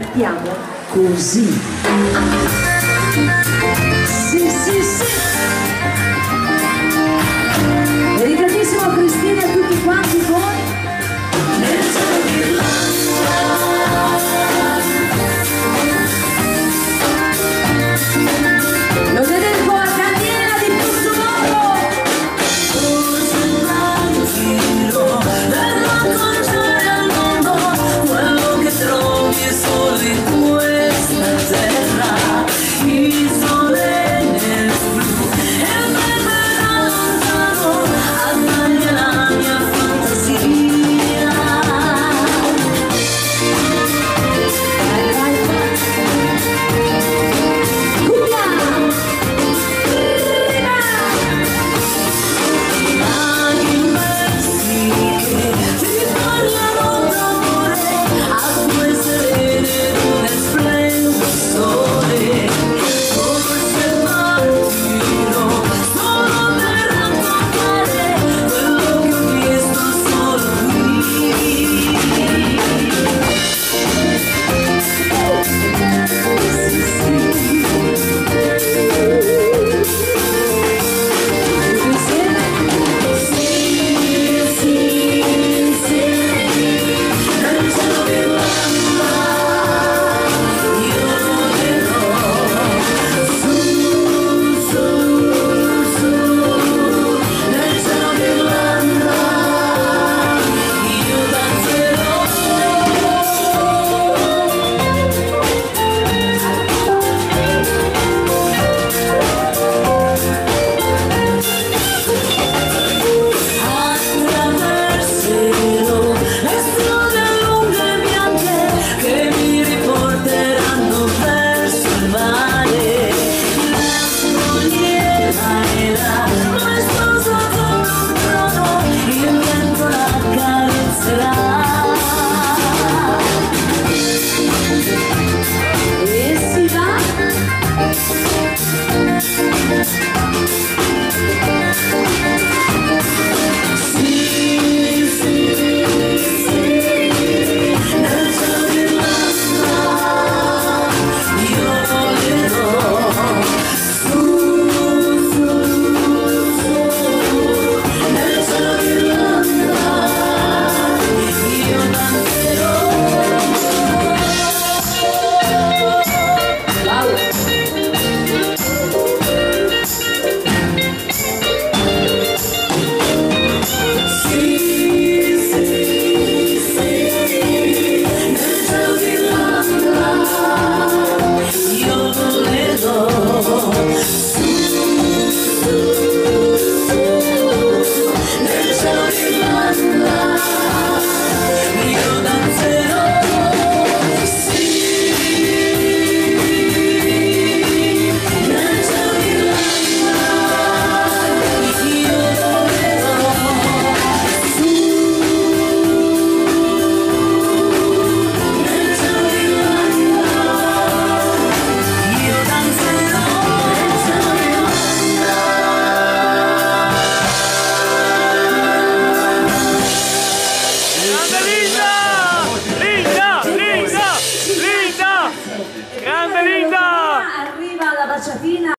Partiamo così. Sì, sì, sì.